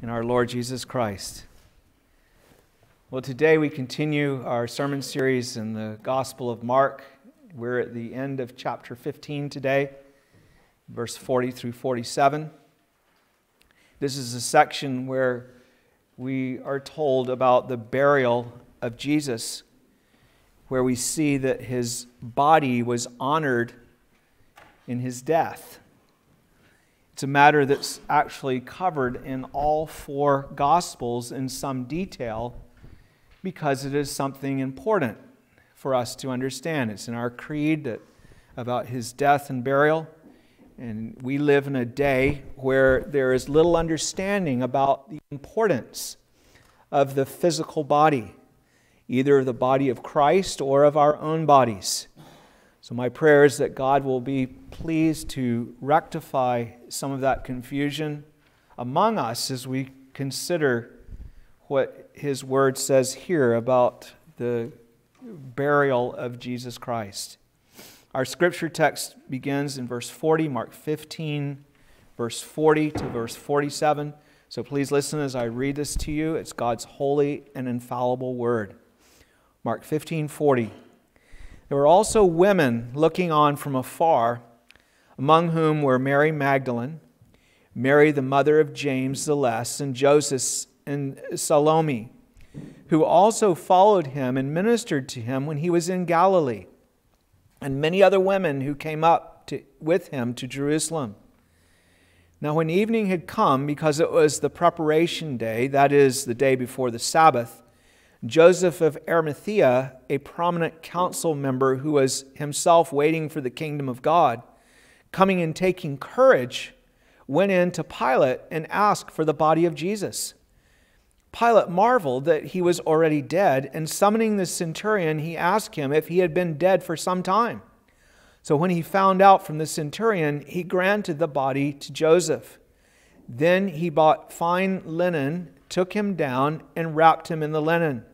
in our Lord Jesus Christ. Well, today we continue our sermon series in the Gospel of Mark. We're at the end of chapter 15 today, verse 40 through 47. This is a section where we are told about the burial of Jesus, where we see that his body was honored in his death. It's a matter that's actually covered in all four Gospels in some detail because it is something important for us to understand. It's in our creed that, about his death and burial. And we live in a day where there is little understanding about the importance of the physical body, either the body of Christ or of our own bodies. So, my prayer is that God will be pleased to rectify some of that confusion among us as we consider what His Word says here about the burial of Jesus Christ. Our scripture text begins in verse 40, Mark 15, verse 40 to verse 47. So please listen as I read this to you. It's God's holy and infallible word. Mark 15, 40. There were also women looking on from afar, among whom were Mary Magdalene, Mary the mother of James the Less, and Joseph and Salome, who also followed him and ministered to him when he was in Galilee, and many other women who came up to, with him to Jerusalem. Now, when evening had come, because it was the preparation day, that is, the day before the Sabbath, Joseph of Arimathea, a prominent council member who was himself waiting for the kingdom of God, coming and taking courage, went in to Pilate and asked for the body of Jesus. Pilate marveled that he was already dead, and summoning the centurion, he asked him if he had been dead for some time. So when he found out from the centurion, he granted the body to Joseph. Then he bought fine linen, took him down, and wrapped him in the linen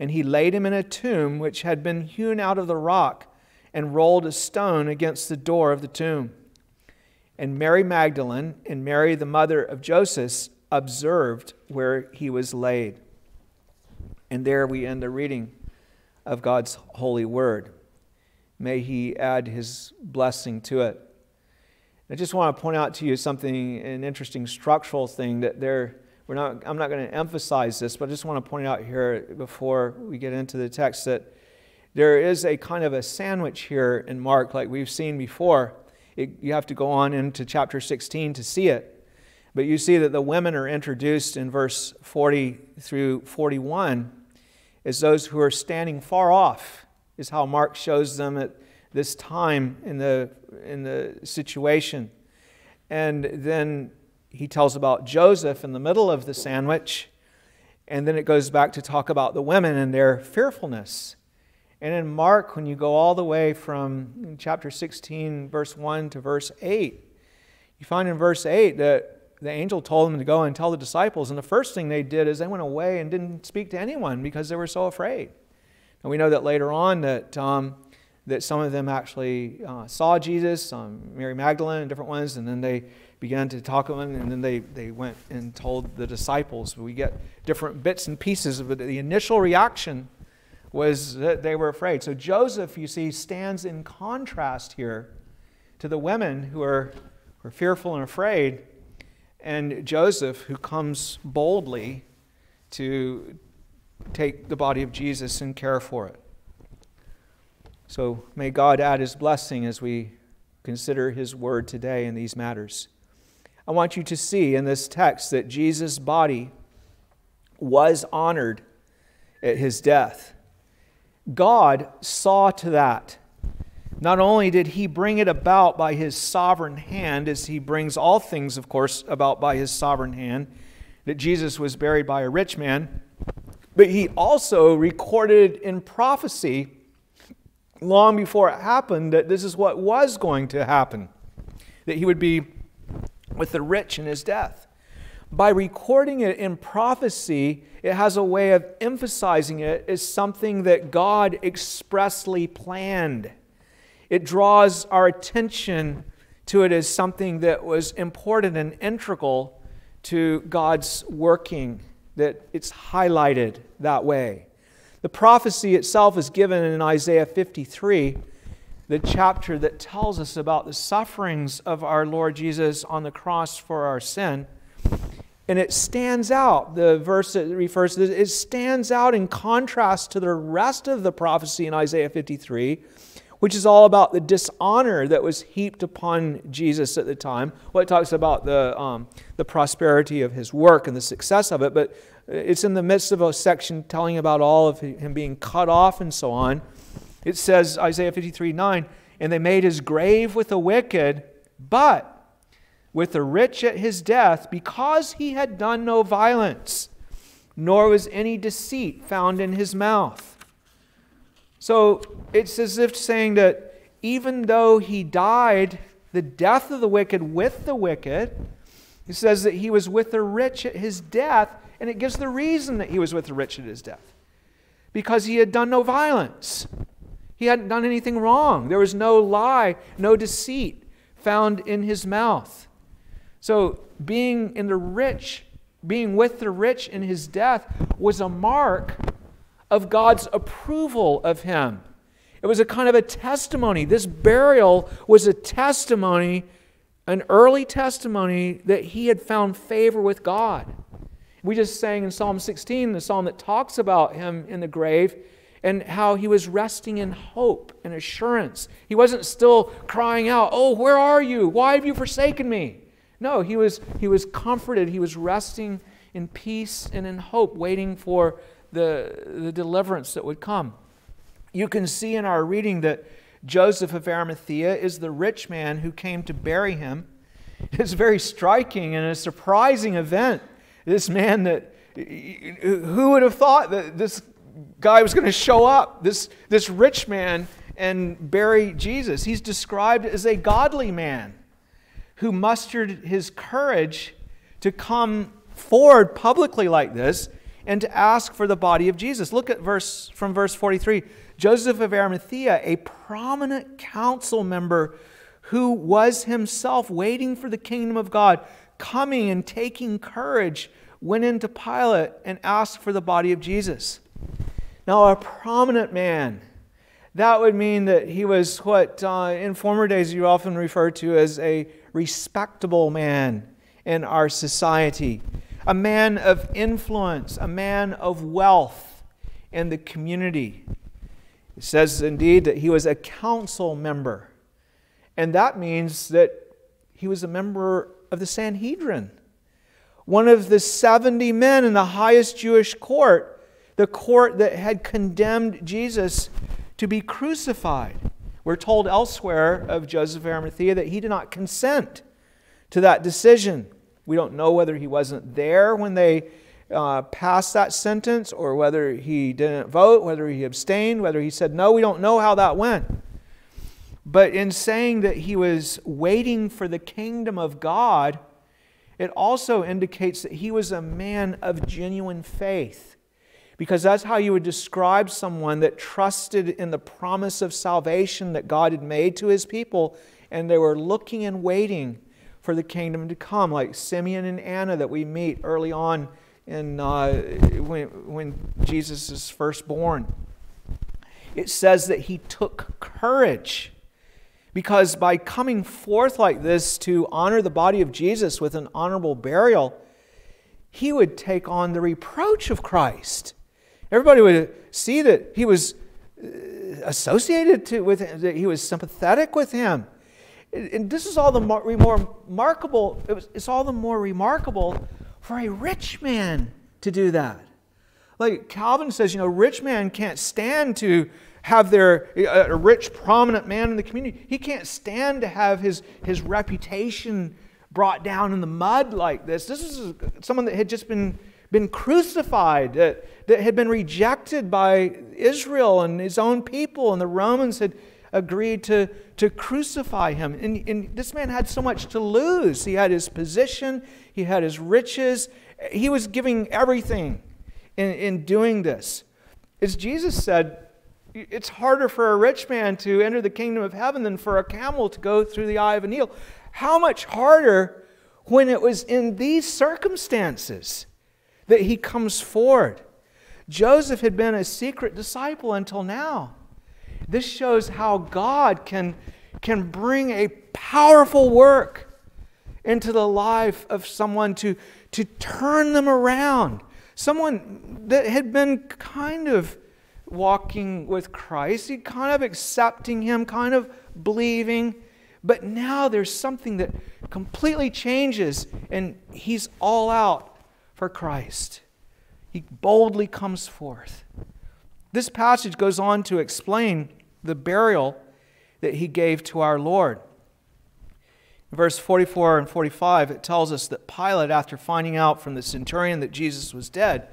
and he laid him in a tomb which had been hewn out of the rock and rolled a stone against the door of the tomb. And Mary Magdalene and Mary, the mother of Joseph, observed where he was laid. And there we end the reading of God's holy word. May he add his blessing to it. I just want to point out to you something, an interesting structural thing that there we're not, I'm not going to emphasize this, but I just want to point out here before we get into the text that there is a kind of a sandwich here in Mark, like we've seen before. It, you have to go on into chapter 16 to see it. But you see that the women are introduced in verse 40 through 41 as those who are standing far off, is how Mark shows them at this time in the, in the situation. And then he tells about Joseph in the middle of the sandwich, and then it goes back to talk about the women and their fearfulness. And in Mark, when you go all the way from chapter 16, verse 1 to verse 8, you find in verse 8 that the angel told them to go and tell the disciples, and the first thing they did is they went away and didn't speak to anyone because they were so afraid. And we know that later on that, um, that some of them actually uh, saw Jesus, um, Mary Magdalene and different ones, and then they began to talk to them, and then they, they went and told the disciples. We get different bits and pieces, but the initial reaction was that they were afraid. So Joseph, you see, stands in contrast here to the women who are, who are fearful and afraid, and Joseph, who comes boldly to take the body of Jesus and care for it. So may God add his blessing as we consider his word today in these matters. I want you to see in this text that Jesus' body was honored at his death. God saw to that. Not only did he bring it about by his sovereign hand, as he brings all things, of course, about by his sovereign hand, that Jesus was buried by a rich man, but he also recorded in prophecy long before it happened that this is what was going to happen that he would be with the rich in his death. By recording it in prophecy, it has a way of emphasizing it as something that God expressly planned. It draws our attention to it as something that was important and integral to God's working, that it's highlighted that way. The prophecy itself is given in Isaiah 53, the chapter that tells us about the sufferings of our Lord Jesus on the cross for our sin. And it stands out, the verse that refers to this, it stands out in contrast to the rest of the prophecy in Isaiah 53 which is all about the dishonor that was heaped upon Jesus at the time. Well, it talks about the, um, the prosperity of his work and the success of it, but it's in the midst of a section telling about all of him being cut off and so on. It says, Isaiah 53 9, and they made his grave with the wicked, but with the rich at his death, because he had done no violence, nor was any deceit found in his mouth. So it's as if saying that even though he died the death of the wicked with the wicked, he says that he was with the rich at his death, and it gives the reason that he was with the rich at his death. Because he had done no violence. He hadn't done anything wrong. There was no lie, no deceit found in his mouth. So being in the rich, being with the rich in his death was a mark of God's approval of him. It was a kind of a testimony. This burial was a testimony, an early testimony that he had found favor with God. We just sang in Psalm 16, the psalm that talks about him in the grave and how he was resting in hope and assurance. He wasn't still crying out, Oh, where are you? Why have you forsaken me? No, he was, he was comforted. He was resting in peace and in hope, waiting for the, the deliverance that would come. You can see in our reading that Joseph of Arimathea is the rich man who came to bury him. It's very striking and a surprising event. This man that, who would have thought that this guy was going to show up, this, this rich man, and bury Jesus? He's described as a godly man who mustered his courage to come forward publicly like this and to ask for the body of Jesus. Look at verse from verse 43. Joseph of Arimathea, a prominent council member who was himself waiting for the kingdom of God, coming and taking courage, went into Pilate and asked for the body of Jesus. Now, a prominent man, that would mean that he was what uh, in former days you often refer to as a respectable man in our society a man of influence, a man of wealth in the community. It says indeed that he was a council member. And that means that he was a member of the Sanhedrin, one of the 70 men in the highest Jewish court, the court that had condemned Jesus to be crucified. We're told elsewhere of Joseph Arimathea that he did not consent to that decision. We don't know whether he wasn't there when they uh, passed that sentence or whether he didn't vote, whether he abstained, whether he said no. We don't know how that went. But in saying that he was waiting for the kingdom of God, it also indicates that he was a man of genuine faith. Because that's how you would describe someone that trusted in the promise of salvation that God had made to his people, and they were looking and waiting for the kingdom to come, like Simeon and Anna that we meet early on in, uh, when, when Jesus is first born. It says that he took courage because by coming forth like this to honor the body of Jesus with an honorable burial, he would take on the reproach of Christ. Everybody would see that he was uh, associated to, with him, that he was sympathetic with him and this is all the more remarkable, it's all the more remarkable for a rich man to do that. Like Calvin says, you know, rich man can't stand to have their, a rich, prominent man in the community, he can't stand to have his, his reputation brought down in the mud like this. This is someone that had just been, been crucified, that, that had been rejected by Israel and his own people, and the Romans had agreed to, to crucify him. And, and this man had so much to lose. He had his position, he had his riches, he was giving everything in, in doing this. As Jesus said, it's harder for a rich man to enter the kingdom of heaven than for a camel to go through the eye of a needle. How much harder when it was in these circumstances that he comes forward. Joseph had been a secret disciple until now. This shows how God can, can bring a powerful work into the life of someone to, to turn them around. Someone that had been kind of walking with Christ, kind of accepting him, kind of believing. But now there's something that completely changes, and he's all out for Christ. He boldly comes forth. This passage goes on to explain the burial that he gave to our Lord. In verse 44 and 45, it tells us that Pilate, after finding out from the centurion that Jesus was dead,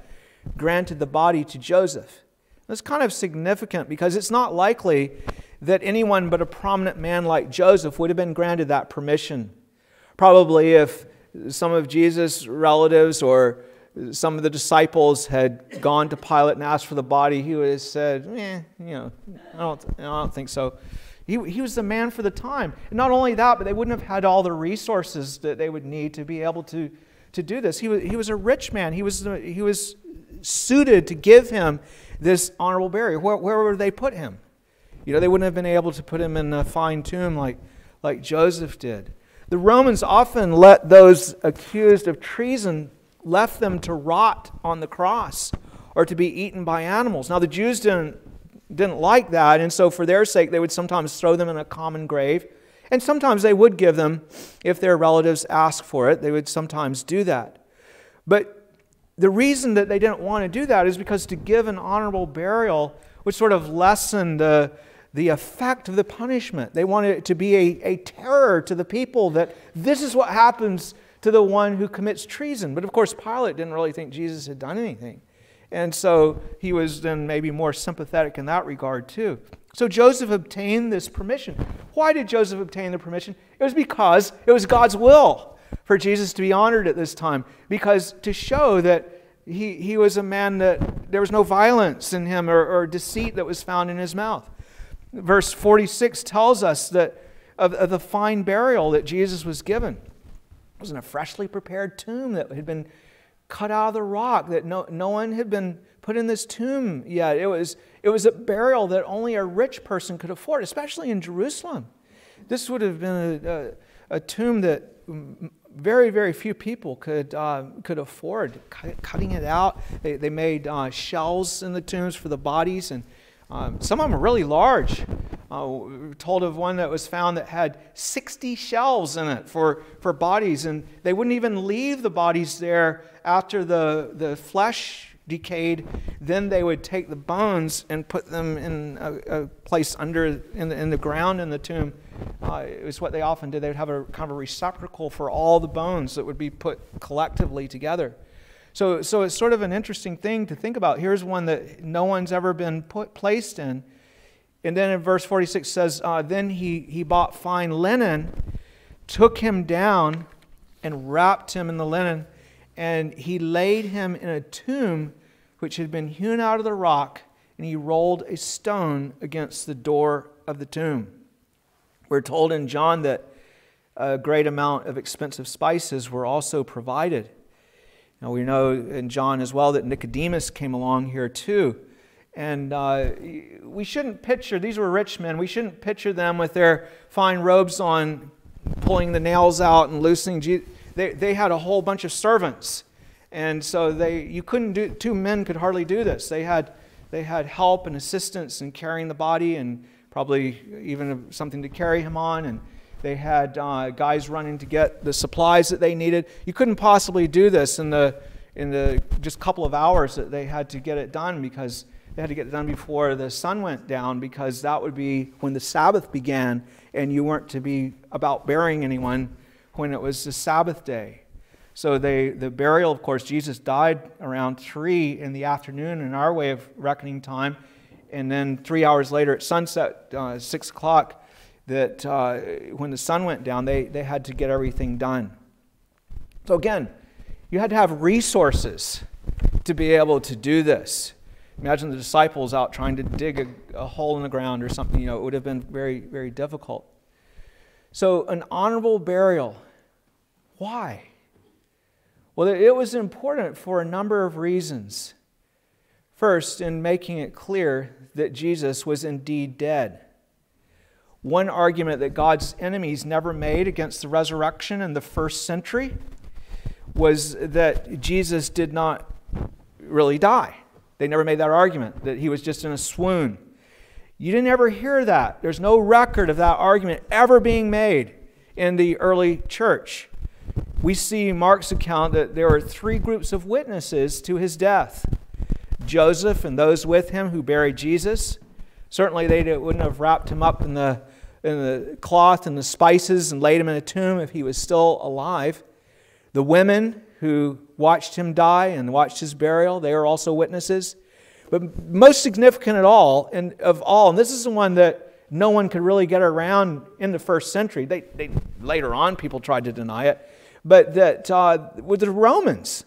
granted the body to Joseph. That's kind of significant because it's not likely that anyone but a prominent man like Joseph would have been granted that permission. Probably if some of Jesus' relatives or some of the disciples had gone to Pilate and asked for the body, he would have said, eh, you know, I don't, I don't think so. He, he was the man for the time. And not only that, but they wouldn't have had all the resources that they would need to be able to, to do this. He was, he was a rich man. He was, he was suited to give him this honorable burial. Where, where would they put him? You know, they wouldn't have been able to put him in a fine tomb like, like Joseph did. The Romans often let those accused of treason left them to rot on the cross or to be eaten by animals. Now, the Jews didn't, didn't like that, and so for their sake, they would sometimes throw them in a common grave. And sometimes they would give them, if their relatives asked for it, they would sometimes do that. But the reason that they didn't want to do that is because to give an honorable burial would sort of lessen the, the effect of the punishment. They wanted it to be a, a terror to the people that this is what happens to the one who commits treason. But of course, Pilate didn't really think Jesus had done anything. And so he was then maybe more sympathetic in that regard too. So Joseph obtained this permission. Why did Joseph obtain the permission? It was because it was God's will for Jesus to be honored at this time. Because to show that he, he was a man that there was no violence in him or, or deceit that was found in his mouth. Verse 46 tells us that of, of the fine burial that Jesus was given. It was in a freshly prepared tomb that had been cut out of the rock, that no, no one had been put in this tomb yet. It was, it was a burial that only a rich person could afford, especially in Jerusalem. This would have been a, a, a tomb that very, very few people could, uh, could afford. Cutting it out, they, they made uh, shells in the tombs for the bodies, and um, some of them are really large. Uh, told of one that was found that had 60 shelves in it for, for bodies, and they wouldn't even leave the bodies there after the, the flesh decayed. Then they would take the bones and put them in a, a place under in the, in the ground in the tomb. Uh, it was what they often did. They would have a kind of a receptacle for all the bones that would be put collectively together. So, so it's sort of an interesting thing to think about. Here's one that no one's ever been put, placed in. And then in verse 46 says, uh, Then he, he bought fine linen, took him down, and wrapped him in the linen, and he laid him in a tomb which had been hewn out of the rock, and he rolled a stone against the door of the tomb. We're told in John that a great amount of expensive spices were also provided. Now we know in John as well that Nicodemus came along here too. And uh, we shouldn't picture, these were rich men, we shouldn't picture them with their fine robes on, pulling the nails out and loosening. They, they had a whole bunch of servants. And so they, you couldn't do, two men could hardly do this. They had, they had help and assistance in carrying the body and probably even something to carry him on. And they had uh, guys running to get the supplies that they needed. You couldn't possibly do this in the, in the just couple of hours that they had to get it done because they had to get it done before the sun went down because that would be when the Sabbath began and you weren't to be about burying anyone when it was the Sabbath day. So they, the burial, of course, Jesus died around 3 in the afternoon in our way of reckoning time. And then three hours later at sunset, uh, 6 o'clock, that uh, when the sun went down, they, they had to get everything done. So again, you had to have resources to be able to do this. Imagine the disciples out trying to dig a, a hole in the ground or something, you know, it would have been very, very difficult. So, an honorable burial. Why? Well, it was important for a number of reasons. First, in making it clear that Jesus was indeed dead. One argument that God's enemies never made against the resurrection in the first century was that Jesus did not really die. They never made that argument, that he was just in a swoon. You didn't ever hear that. There's no record of that argument ever being made in the early church. We see Mark's account that there were three groups of witnesses to his death Joseph and those with him who buried Jesus. Certainly, they wouldn't have wrapped him up in the, in the cloth and the spices and laid him in a tomb if he was still alive. The women who watched him die and watched his burial, they are also witnesses. But most significant at all, and of all, and this is the one that no one could really get around in the first century. They, they later on people tried to deny it, but that uh, with the Romans,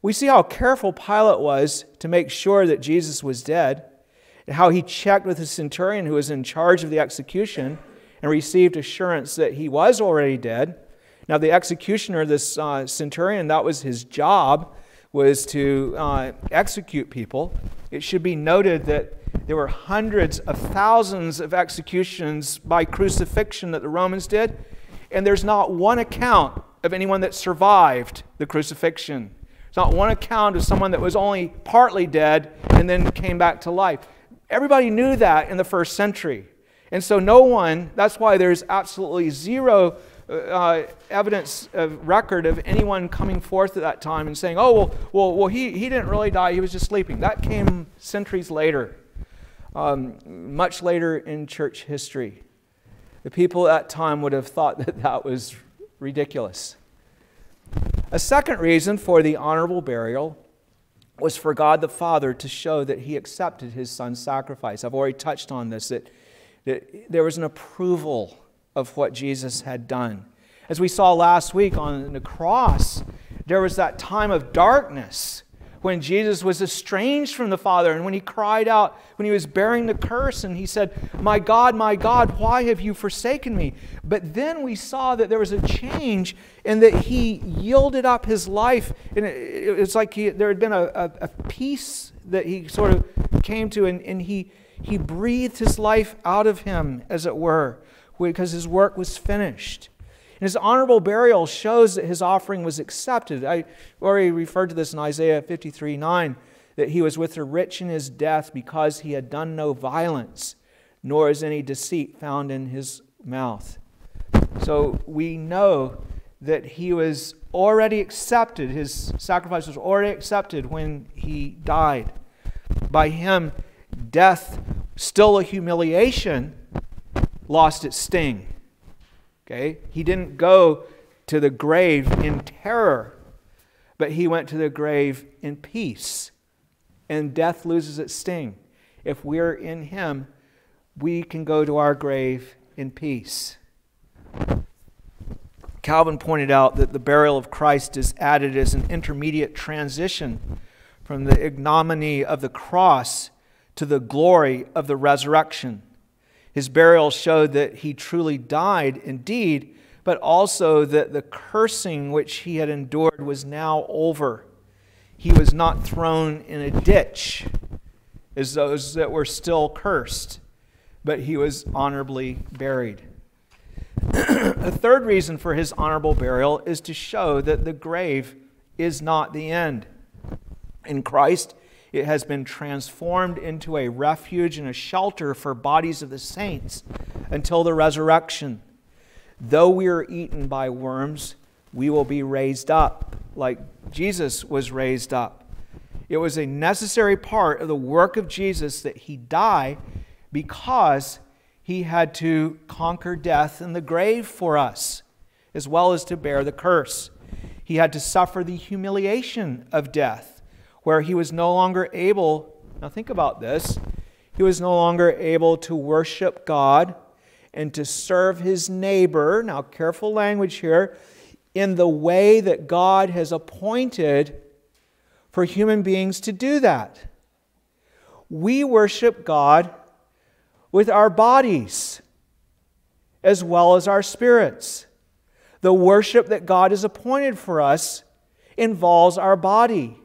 we see how careful Pilate was to make sure that Jesus was dead, and how he checked with the centurion who was in charge of the execution and received assurance that he was already dead. Now, the executioner, this uh, centurion, that was his job, was to uh, execute people. It should be noted that there were hundreds of thousands of executions by crucifixion that the Romans did, and there's not one account of anyone that survived the crucifixion. It's not one account of someone that was only partly dead and then came back to life. Everybody knew that in the first century. And so, no one, that's why there's absolutely zero uh, evidence of record of anyone coming forth at that time and saying, oh, well, well, well he, he didn't really die, he was just sleeping. That came centuries later, um, much later in church history. The people at that time would have thought that that was ridiculous. A second reason for the honorable burial was for God the Father to show that he accepted his son's sacrifice. I've already touched on this, that, that there was an approval of what Jesus had done. As we saw last week on the cross, there was that time of darkness when Jesus was estranged from the Father and when he cried out, when he was bearing the curse, and he said, My God, my God, why have you forsaken me? But then we saw that there was a change and that he yielded up his life. And it, it's like he, there had been a, a, a, peace that he sort of came to, and, and he, he breathed his life out of him, as it were, because his work was finished. And his honorable burial shows that his offering was accepted. I already referred to this in Isaiah 53 9, that he was with the rich in his death because he had done no violence, nor is any deceit found in his mouth. So we know that he was already accepted, his sacrifice was already accepted when he died. By him, death, still a humiliation, lost its sting. Okay? He didn't go to the grave in terror, but he went to the grave in peace. And death loses its sting. If we're in him, we can go to our grave in peace. Calvin pointed out that the burial of Christ is added as an intermediate transition from the ignominy of the cross to the glory of the resurrection. His burial showed that he truly died indeed, but also that the cursing which he had endured was now over. He was not thrown in a ditch as those that were still cursed, but he was honorably buried. a third reason for his honorable burial is to show that the grave is not the end. In Christ, it has been transformed into a refuge and a shelter for bodies of the saints until the resurrection. Though we are eaten by worms, we will be raised up like Jesus was raised up. It was a necessary part of the work of Jesus that he die because he had to conquer death and the grave for us, as well as to bear the curse. He had to suffer the humiliation of death where he was no longer able, now think about this, he was no longer able to worship God and to serve his neighbor, now careful language here, in the way that God has appointed for human beings to do that. We worship God with our bodies as well as our spirits. The worship that God has appointed for us involves our body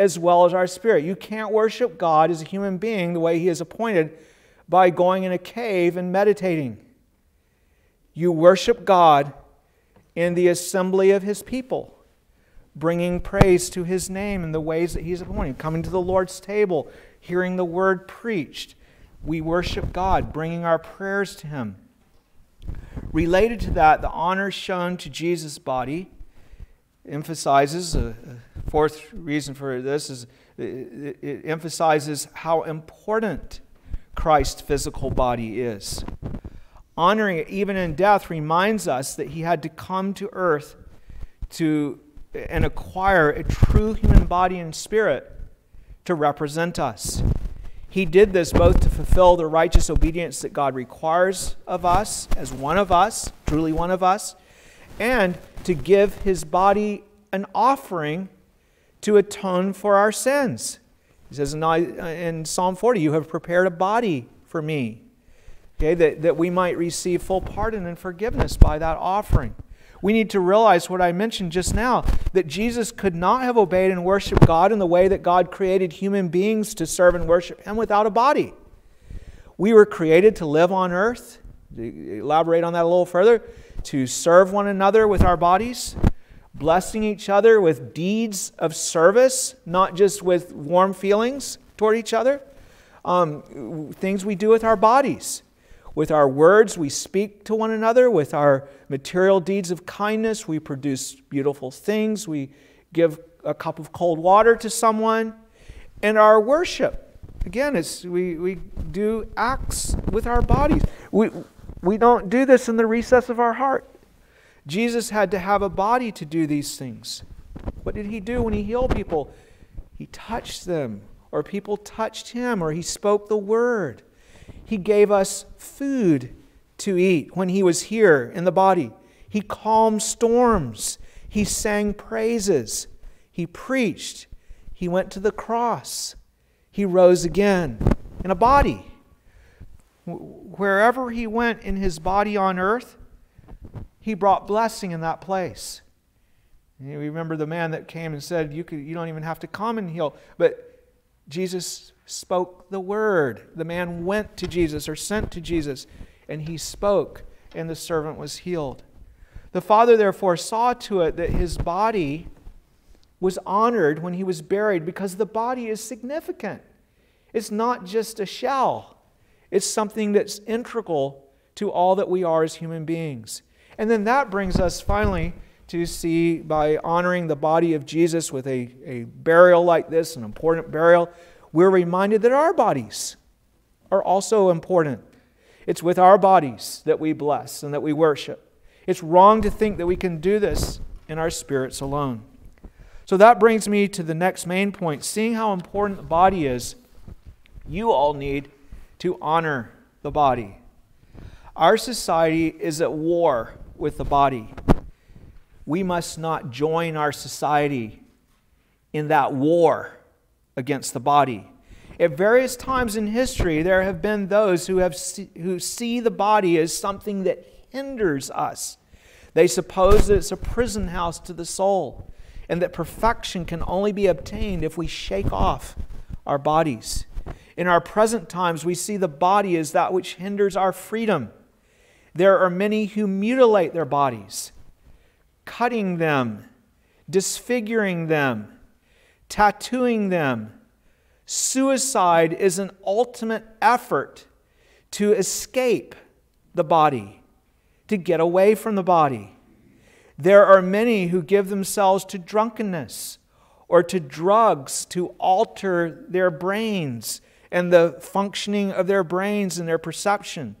as well as our spirit. You can't worship God as a human being the way He is appointed by going in a cave and meditating. You worship God in the assembly of His people, bringing praise to His name in the ways that He's appointed, coming to the Lord's table, hearing the word preached. We worship God, bringing our prayers to Him. Related to that, the honor shown to Jesus' body emphasizes a fourth reason for this is it emphasizes how important Christ's physical body is. Honoring it even in death reminds us that he had to come to earth to and acquire a true human body and spirit to represent us. He did this both to fulfill the righteous obedience that God requires of us as one of us, truly one of us, and to give his body an offering to atone for our sins. He says in Psalm 40, You have prepared a body for me, okay, that, that we might receive full pardon and forgiveness by that offering. We need to realize what I mentioned just now that Jesus could not have obeyed and worshiped God in the way that God created human beings to serve and worship Him without a body. We were created to live on earth, elaborate on that a little further, to serve one another with our bodies, blessing each other with deeds of service, not just with warm feelings toward each other, um, things we do with our bodies. With our words, we speak to one another. With our material deeds of kindness, we produce beautiful things. We give a cup of cold water to someone. And our worship, again, it's, we, we do acts with our bodies. We, we don't do this in the recess of our heart. Jesus had to have a body to do these things. What did he do when he healed people? He touched them, or people touched him, or he spoke the word. He gave us food to eat when He was here in the body. He calmed storms. He sang praises. He preached. He went to the cross. He rose again in a body. Wherever He went in His body on earth, He brought blessing in that place. You remember the man that came and said, you, could, you don't even have to come and heal. But Jesus spoke the word. The man went to Jesus or sent to Jesus, and he spoke, and the servant was healed. The father therefore saw to it that his body was honored when he was buried because the body is significant. It's not just a shell, it's something that's integral to all that we are as human beings. And then that brings us finally to see by honoring the body of Jesus with a, a burial like this, an important burial, we're reminded that our bodies are also important. It's with our bodies that we bless and that we worship. It's wrong to think that we can do this in our spirits alone. So that brings me to the next main point. Seeing how important the body is, you all need to honor the body. Our society is at war with the body. We must not join our society in that war against the body. At various times in history, there have been those who, have see, who see the body as something that hinders us. They suppose that it's a prison house to the soul, and that perfection can only be obtained if we shake off our bodies. In our present times, we see the body as that which hinders our freedom. There are many who mutilate their bodies, cutting them, disfiguring them tattooing them. Suicide is an ultimate effort to escape the body, to get away from the body. There are many who give themselves to drunkenness or to drugs to alter their brains and the functioning of their brains and their perception.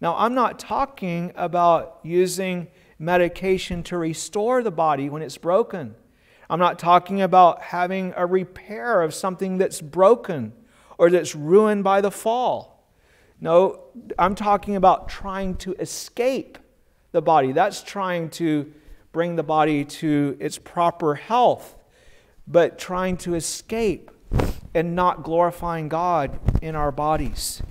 Now, I'm not talking about using medication to restore the body when it's broken. I'm not talking about having a repair of something that's broken or that's ruined by the fall. No, I'm talking about trying to escape the body. That's trying to bring the body to its proper health, but trying to escape and not glorifying God in our bodies.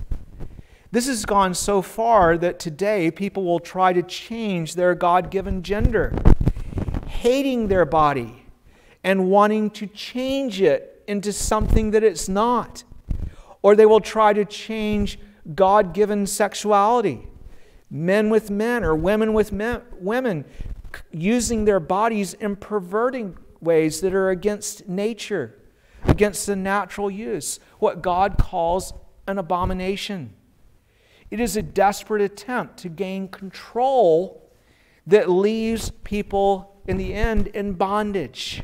This has gone so far that today people will try to change their God given gender, hating their body and wanting to change it into something that it's not. Or they will try to change God given sexuality. Men with men or women with men, women using their bodies in perverting ways that are against nature, against the natural use, what God calls an abomination. It is a desperate attempt to gain control that leaves people in the end in bondage.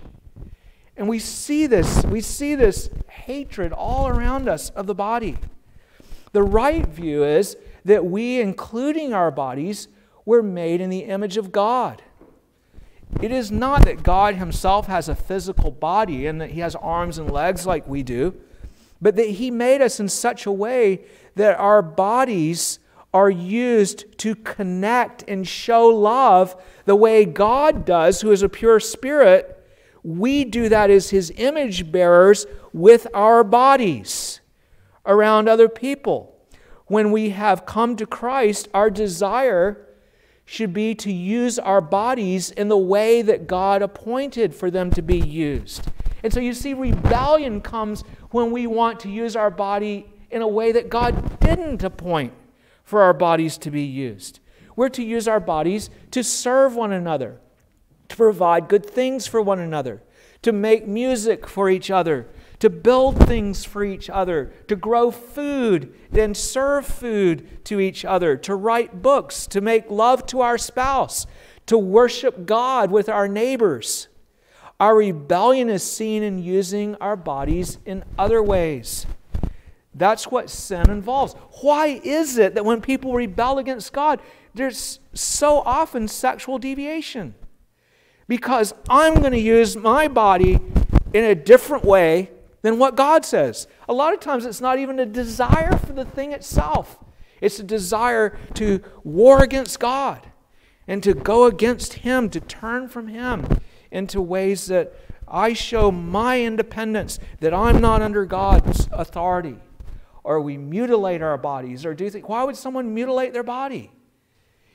And we see this, we see this hatred all around us of the body. The right view is that we, including our bodies, were made in the image of God. It is not that God Himself has a physical body and that He has arms and legs like we do, but that He made us in such a way that our bodies are used to connect and show love the way God does, who is a pure spirit. We do that as His image bearers with our bodies around other people. When we have come to Christ, our desire should be to use our bodies in the way that God appointed for them to be used. And so you see, rebellion comes when we want to use our body in a way that God didn't appoint for our bodies to be used. We're to use our bodies to serve one another, to provide good things for one another, to make music for each other, to build things for each other, to grow food and serve food to each other, to write books, to make love to our spouse, to worship God with our neighbors. Our rebellion is seen in using our bodies in other ways. That's what sin involves. Why is it that when people rebel against God, there's so often sexual deviation? Because I'm going to use my body in a different way than what God says. A lot of times it's not even a desire for the thing itself, it's a desire to war against God and to go against Him, to turn from Him into ways that I show my independence, that I'm not under God's authority. Or we mutilate our bodies, or do think, why would someone mutilate their body?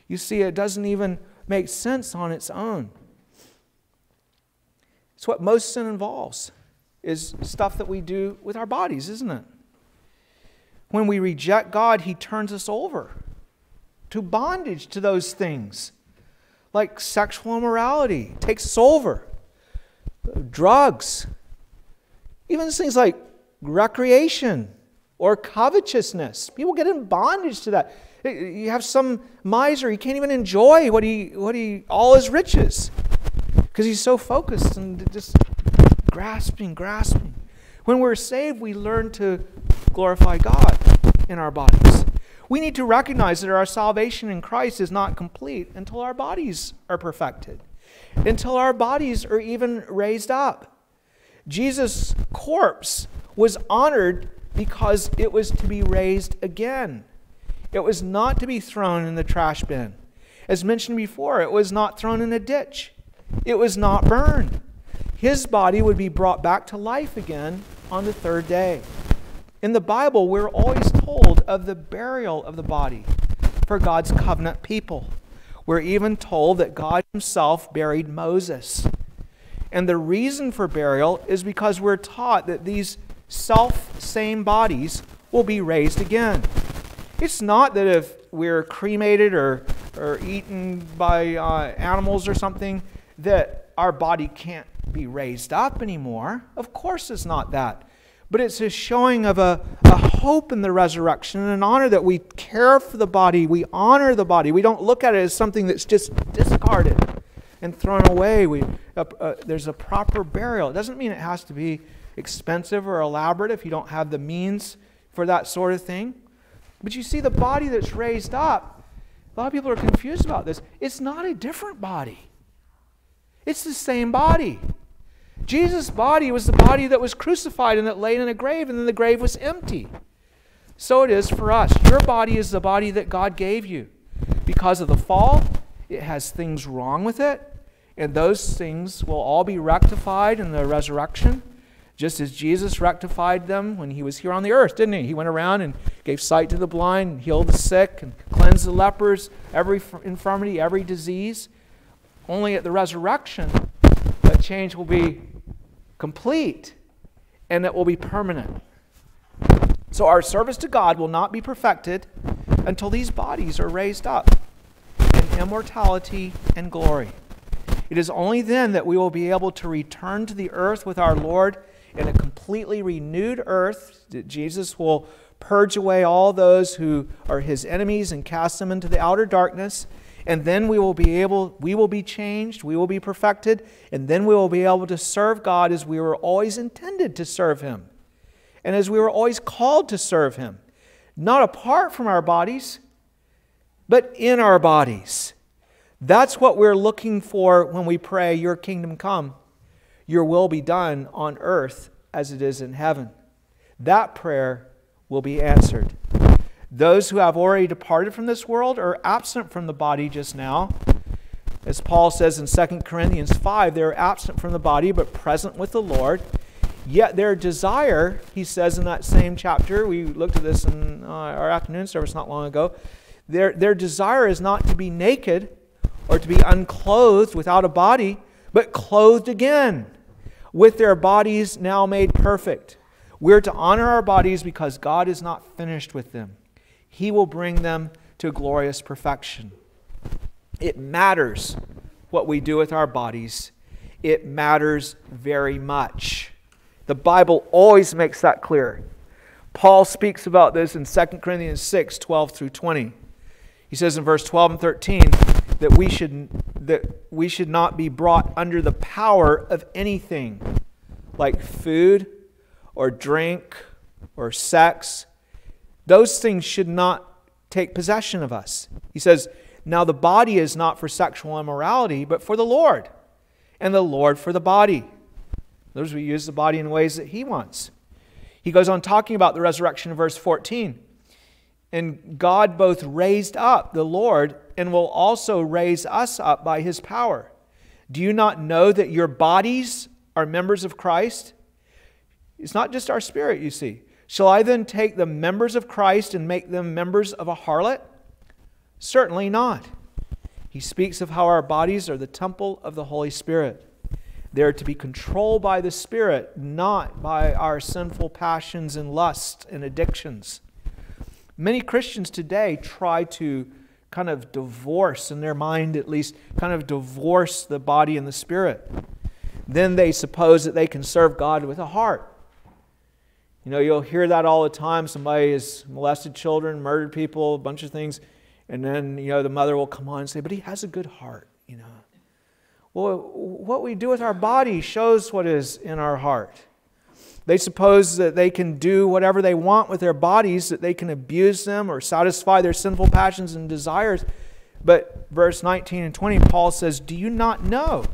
You see, it doesn't even make sense on its own. It's what most sin involves is stuff that we do with our bodies, isn't it? When we reject God, He turns us over to bondage to those things, like sexual immorality, takes us over, drugs, even things like recreation or covetousness. People get in bondage to that. You have some miser, he can't even enjoy what he, what he, all his riches because he's so focused and just grasping, grasping. When we're saved, we learn to glorify God in our bodies. We need to recognize that our salvation in Christ is not complete until our bodies are perfected, until our bodies are even raised up. Jesus' corpse was honored because it was to be raised again. It was not to be thrown in the trash bin. As mentioned before, it was not thrown in a ditch. It was not burned his body would be brought back to life again on the third day. In the Bible, we're always told of the burial of the body for God's covenant people. We're even told that God Himself buried Moses. And the reason for burial is because we're taught that these self same bodies will be raised again. It's not that if we're cremated or, or eaten by uh, animals or something, that our body can't be raised up anymore. Of course, it's not that. But it's a showing of a, a hope in the resurrection and an honor that we care for the body, we honor the body. We don't look at it as something that's just discarded and thrown away. We, uh, uh, there's a proper burial. It doesn't mean it has to be expensive or elaborate if you don't have the means for that sort of thing. But you see, the body that's raised up, a lot of people are confused about this. It's not a different body, it's the same body. Jesus' body was the body that was crucified and that lay in a grave, and then the grave was empty. So it is for us. Your body is the body that God gave you. Because of the fall, it has things wrong with it, and those things will all be rectified in the resurrection, just as Jesus rectified them when he was here on the earth, didn't he? He went around and gave sight to the blind, healed the sick, and cleansed the lepers, every infirmity, every disease. Only at the resurrection, that change will be complete, and it will be permanent. So our service to God will not be perfected until these bodies are raised up in immortality and glory. It is only then that we will be able to return to the earth with our Lord in a completely renewed earth, that Jesus will purge away all those who are his enemies and cast them into the outer darkness. And then we will be able, we will be changed, we will be perfected, and then we will be able to serve God as we were always intended to serve him and as we were always called to serve him, not apart from our bodies, but in our bodies. That's what we're looking for when we pray, Your kingdom come, Your will be done on earth as it is in heaven. That prayer will be answered. Those who have already departed from this world are absent from the body just now. As Paul says in 2 Corinthians 5, they're absent from the body but present with the Lord. Yet their desire, he says in that same chapter, we looked at this in uh, our afternoon service not long ago, their, their desire is not to be naked or to be unclothed without a body, but clothed again with their bodies now made perfect. We're to honor our bodies because God is not finished with them. He will bring them to glorious perfection. It matters what we do with our bodies, it matters very much. The Bible always makes that clear. Paul speaks about this in 2 Corinthians 6 12 through 20. He says in verse 12 and 13 that we should, that we should not be brought under the power of anything like food or drink or sex. Those things should not take possession of us. He says, Now the body is not for sexual immorality, but for the Lord, and the Lord for the body. Those we use the body in ways that He wants. He goes on talking about the resurrection in verse 14. And God both raised up the Lord and will also raise us up by his power. Do you not know that your bodies are members of Christ? It's not just our spirit, you see. Shall I then take the members of Christ and make them members of a harlot? Certainly not. He speaks of how our bodies are the temple of the Holy Spirit. They're to be controlled by the Spirit, not by our sinful passions and lusts and addictions. Many Christians today try to kind of divorce, in their mind at least, kind of divorce the body and the spirit. Then they suppose that they can serve God with a heart. You know, you'll hear that all the time. Somebody has molested children, murdered people, a bunch of things. And then, you know, the mother will come on and say, but he has a good heart, you know. Well, what we do with our body shows what is in our heart. They suppose that they can do whatever they want with their bodies, that they can abuse them or satisfy their sinful passions and desires. But verse 19 and 20, Paul says, Do you not know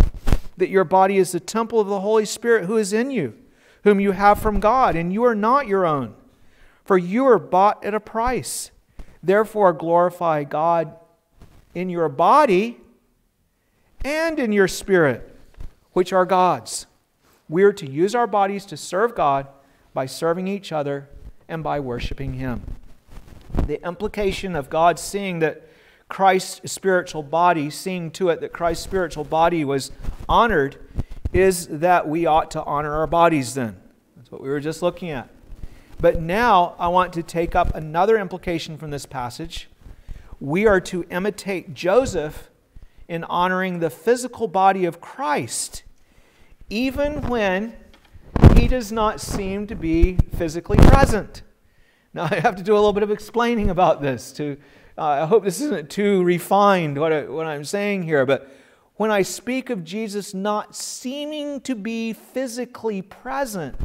that your body is the temple of the Holy Spirit who is in you, whom you have from God, and you are not your own? For you are bought at a price. Therefore, glorify God in your body and in your spirit, which are God's. We are to use our bodies to serve God by serving each other and by worshiping Him. The implication of God seeing that Christ's spiritual body, seeing to it that Christ's spiritual body was honored, is that we ought to honor our bodies then. That's what we were just looking at. But now I want to take up another implication from this passage. We are to imitate Joseph in honoring the physical body of Christ even when he does not seem to be physically present. Now, I have to do a little bit of explaining about this. To, uh, I hope this isn't too refined, what, I, what I'm saying here, but when I speak of Jesus not seeming to be physically present,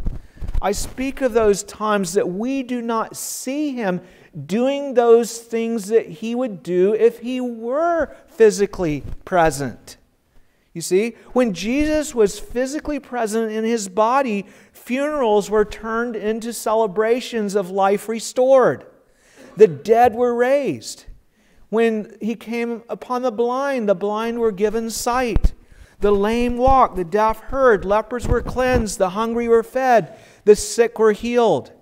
I speak of those times that we do not see him doing those things that he would do if he were physically present. You see, when Jesus was physically present in his body, funerals were turned into celebrations of life restored. The dead were raised. When he came upon the blind, the blind were given sight. The lame walked, the deaf heard, lepers were cleansed, the hungry were fed, the sick were healed.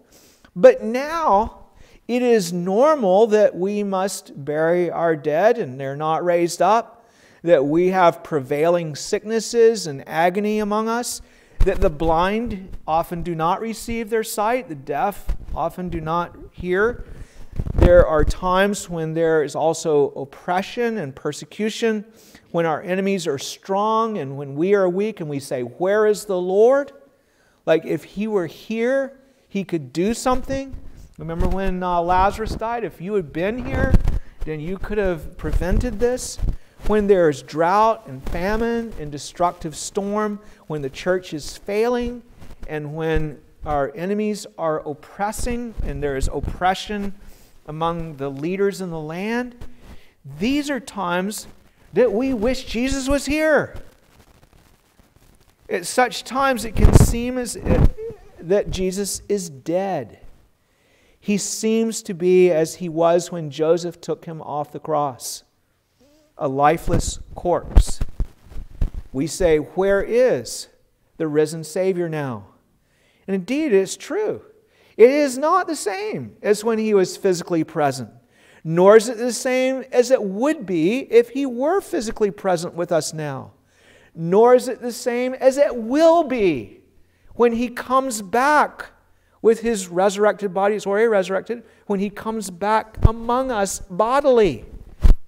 But now it is normal that we must bury our dead and they're not raised up that we have prevailing sicknesses and agony among us, that the blind often do not receive their sight, the deaf often do not hear. There are times when there is also oppression and persecution, when our enemies are strong and when we are weak and we say, Where is the Lord? Like if he were here, he could do something. Remember when uh, Lazarus died? If you had been here, then you could have prevented this. When there is drought and famine and destructive storm, when the church is failing, and when our enemies are oppressing and there is oppression among the leaders in the land, these are times that we wish Jesus was here. At such times, it can seem as if, that Jesus is dead. He seems to be as he was when Joseph took him off the cross a lifeless corpse. We say, Where is the risen Savior now? And indeed, it's true. It is not the same as when he was physically present, nor is it the same as it would be if he were physically present with us now, nor is it the same as it will be when he comes back with his resurrected body, it's already resurrected, when he comes back among us bodily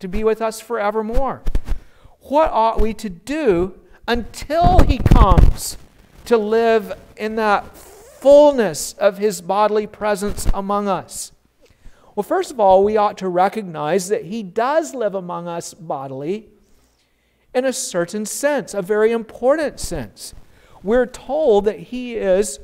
to be with us forevermore. What ought we to do until he comes to live in that fullness of his bodily presence among us? Well, first of all, we ought to recognize that he does live among us bodily in a certain sense, a very important sense. We're told that he is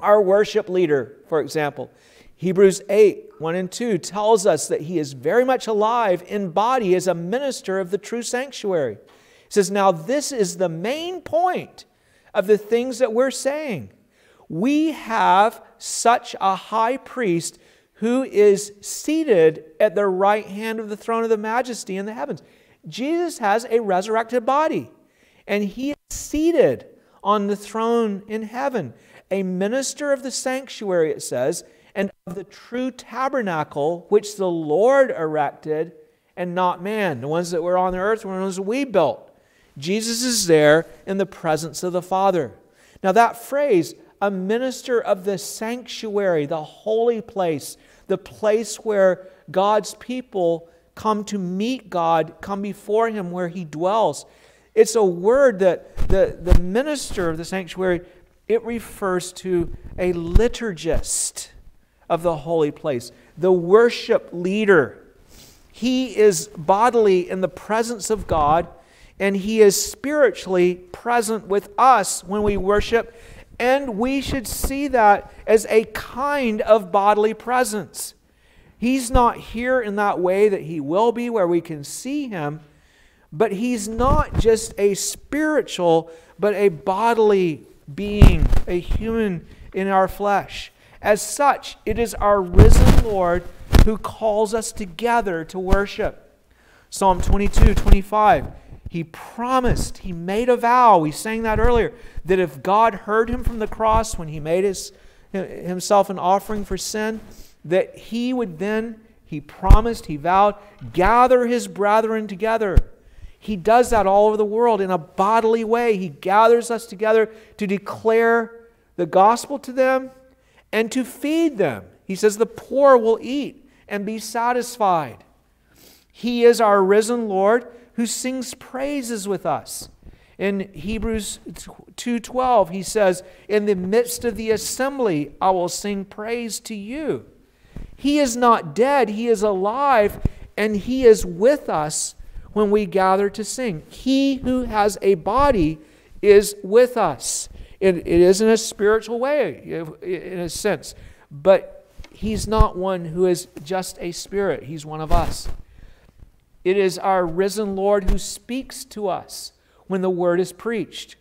our worship leader, for example. Hebrews 8, 1 and 2 tells us that he is very much alive in body as a minister of the true sanctuary. He says, Now, this is the main point of the things that we're saying. We have such a high priest who is seated at the right hand of the throne of the majesty in the heavens. Jesus has a resurrected body, and he is seated on the throne in heaven, a minister of the sanctuary, it says and of the true tabernacle which the Lord erected and not man. The ones that were on the earth were the ones we built. Jesus is there in the presence of the Father. Now, that phrase, a minister of the sanctuary, the holy place, the place where God's people come to meet God, come before Him where He dwells. It's a word that the, the minister of the sanctuary, it refers to a liturgist of the holy place, the worship leader. He is bodily in the presence of God, and he is spiritually present with us when we worship, and we should see that as a kind of bodily presence. He's not here in that way that he will be, where we can see him, but he's not just a spiritual, but a bodily being, a human in our flesh. As such, it is our risen Lord who calls us together to worship. Psalm 22 25. He promised, he made a vow, we sang that earlier, that if God heard him from the cross when he made his, himself an offering for sin, that he would then, he promised, he vowed, gather his brethren together. He does that all over the world in a bodily way. He gathers us together to declare the gospel to them and to feed them. He says, The poor will eat and be satisfied. He is our risen Lord who sings praises with us. In Hebrews 2:12 he says, "In the midst of the assembly I will sing praise to you." He is not dead, he is alive and he is with us when we gather to sing. He who has a body is with us. It, it is in a spiritual way, in a sense. But he's not one who is just a spirit, he's one of us. It is our risen Lord who speaks to us when the word is preached.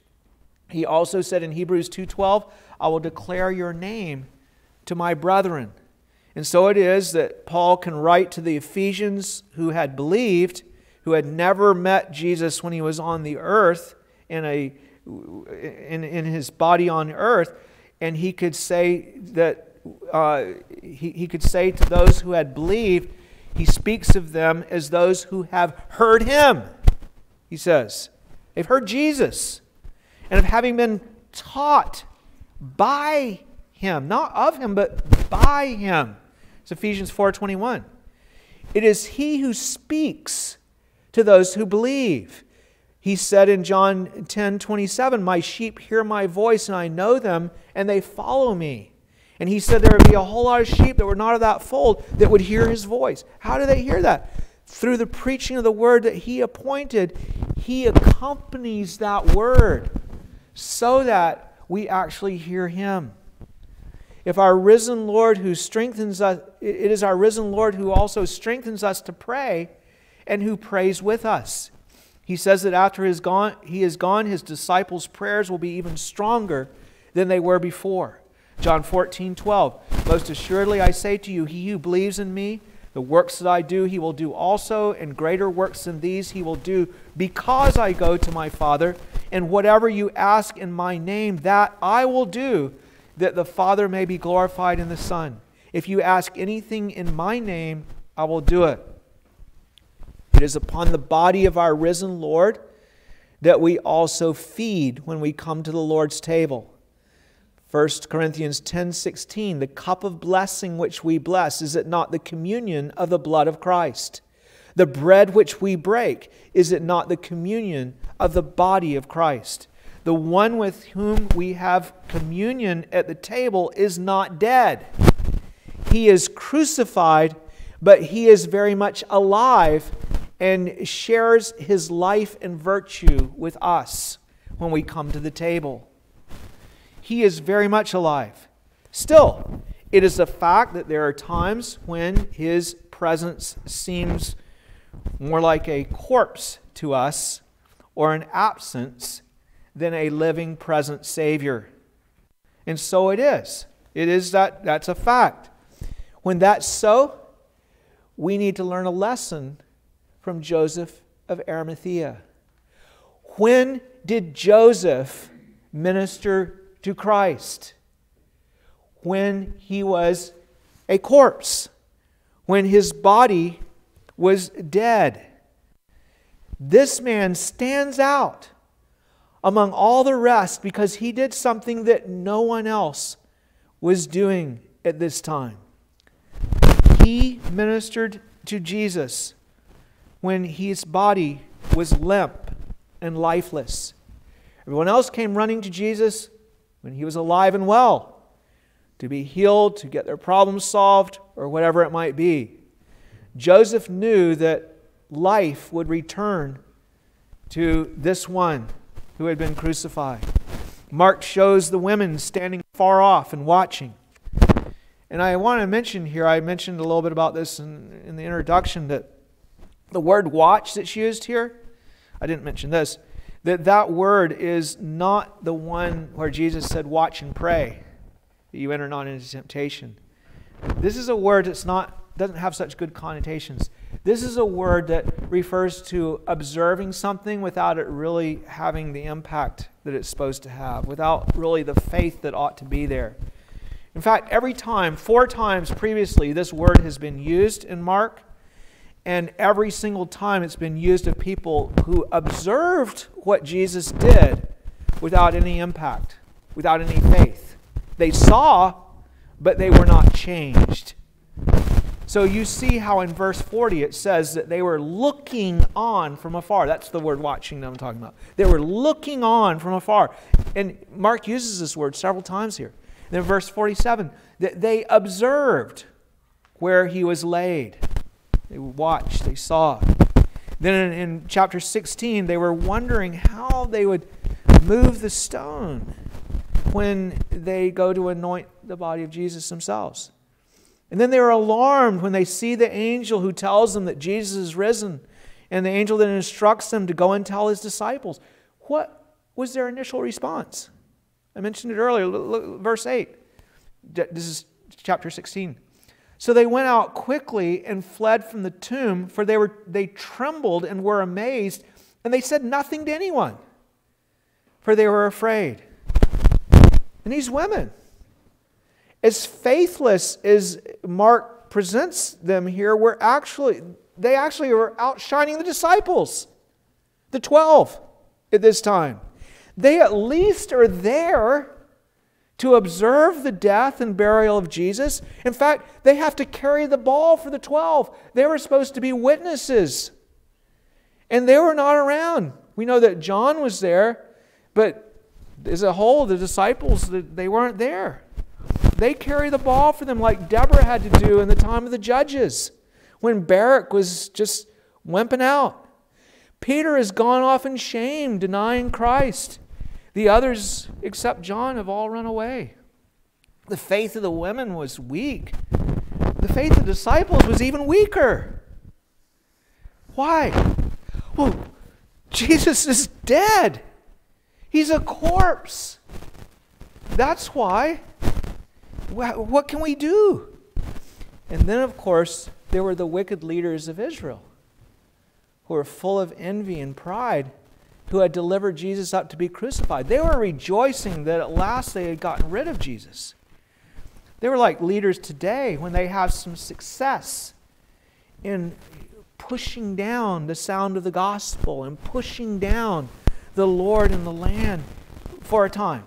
He also said in Hebrews 2:12, "I will declare your name to my brethren." And so it is that Paul can write to the Ephesians who had believed, who had never met Jesus when he was on the earth in a in, in his body on earth, and he could say that uh, he, he could say to those who had believed, he speaks of them as those who have heard him. He says, they've heard Jesus. And of having been taught by him, not of him, but by him. It's Ephesians 4:21. It is he who speaks to those who believe. He said in John 10 27, My sheep hear my voice, and I know them, and they follow me. And he said there would be a whole lot of sheep that were not of that fold that would hear his voice. How do they hear that? Through the preaching of the word that he appointed, he accompanies that word so that we actually hear him. If our risen Lord who strengthens us, it is our risen Lord who also strengthens us to pray and who prays with us. He says that after his gone, he is gone, his disciples' prayers will be even stronger than they were before. John 14, 12. Most assuredly I say to you, he who believes in me, the works that I do, he will do also, and greater works than these he will do, because I go to my Father. And whatever you ask in my name, that I will do, that the Father may be glorified in the Son. If you ask anything in my name, I will do it. It is upon the body of our risen Lord that we also feed when we come to the Lord's table. 1 Corinthians 10:16 The cup of blessing which we bless is it not the communion of the blood of Christ? The bread which we break is it not the communion of the body of Christ? The one with whom we have communion at the table is not dead. He is crucified, but he is very much alive and shares his life and virtue with us when we come to the table. He is very much alive. Still, it is a fact that there are times when his presence seems more like a corpse to us or an absence than a living present Savior. And so it is. It is that that's a fact. When that's so, we need to learn a lesson from Joseph of Arimathea. When did Joseph minister to Christ? When he was a corpse, when his body was dead. This man stands out among all the rest because he did something that no one else was doing at this time. He ministered to Jesus when his body was limp and lifeless. Everyone else came running to Jesus when he was alive and well to be healed, to get their problems solved, or whatever it might be. Joseph knew that life would return to this one who had been crucified. Mark shows the women standing far off and watching. And I want to mention here, I mentioned a little bit about this in, in the introduction, that the word watch that's used here, I didn't mention this, that that word is not the one where Jesus said, watch and pray, that you enter not into temptation. This is a word that's not doesn't have such good connotations. This is a word that refers to observing something without it really having the impact that it's supposed to have, without really the faith that ought to be there. In fact, every time, four times previously, this word has been used in Mark. And every single time it's been used of people who observed what Jesus did without any impact, without any faith. They saw, but they were not changed. So you see how in verse 40 it says that they were looking on from afar. That's the word watching that I'm talking about. They were looking on from afar. And Mark uses this word several times here. And then verse 47, that they observed where he was laid. They watched, they saw. Then in, in chapter 16, they were wondering how they would move the stone when they go to anoint the body of Jesus themselves. And then they were alarmed when they see the angel who tells them that Jesus is risen, and the angel then instructs them to go and tell his disciples. What was their initial response? I mentioned it earlier, look, verse 8. This is chapter 16. So they went out quickly and fled from the tomb, for they, were, they trembled and were amazed, and they said nothing to anyone, for they were afraid. And these women, as faithless as Mark presents them here, were actually they actually were outshining the disciples, the twelve, at this time. They at least are there to observe the death and burial of Jesus. In fact, they have to carry the ball for the 12. They were supposed to be witnesses, and they were not around. We know that John was there, but as a whole, the disciples, they weren't there. They carry the ball for them like Deborah had to do in the time of the judges when Barak was just wimping out. Peter has gone off in shame, denying Christ. The others, except John, have all run away. The faith of the women was weak. The faith of the disciples was even weaker. Why? Well, Jesus is dead. He's a corpse. That's why. What can we do? And then, of course, there were the wicked leaders of Israel who were full of envy and pride who had delivered Jesus up to be crucified. They were rejoicing that at last they had gotten rid of Jesus. They were like leaders today when they have some success in pushing down the sound of the gospel and pushing down the Lord and the land for a time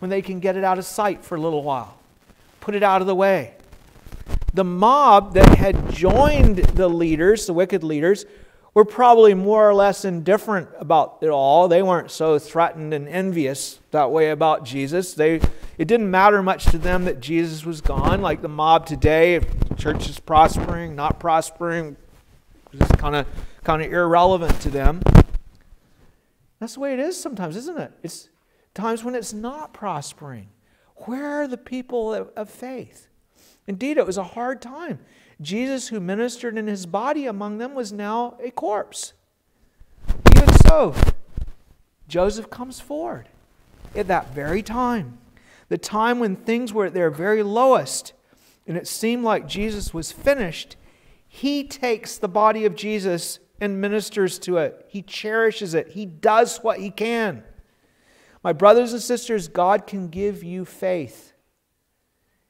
when they can get it out of sight for a little while, put it out of the way. The mob that had joined the leaders, the wicked leaders, were probably more or less indifferent about it all. They weren't so threatened and envious that way about Jesus. They, it didn't matter much to them that Jesus was gone, like the mob today. If the church is prospering, not prospering, it's kind of kind of irrelevant to them. That's the way it is sometimes, isn't it? It's times when it's not prospering. Where are the people of, of faith? Indeed, it was a hard time. Jesus, who ministered in his body among them, was now a corpse. Even so, Joseph comes forward at that very time, the time when things were at their very lowest, and it seemed like Jesus was finished. He takes the body of Jesus and ministers to it, he cherishes it, he does what he can. My brothers and sisters, God can give you faith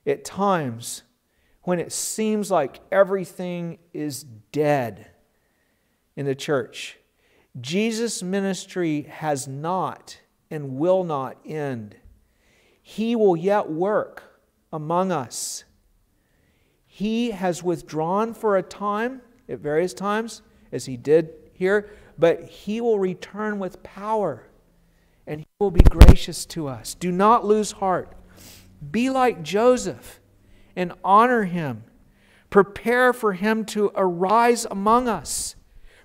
at times when it seems like everything is dead in the church. Jesus' ministry has not and will not end. He will yet work among us. He has withdrawn for a time, at various times, as he did here, but he will return with power and he will be gracious to us. Do not lose heart. Be like Joseph and honor him. Prepare for him to arise among us.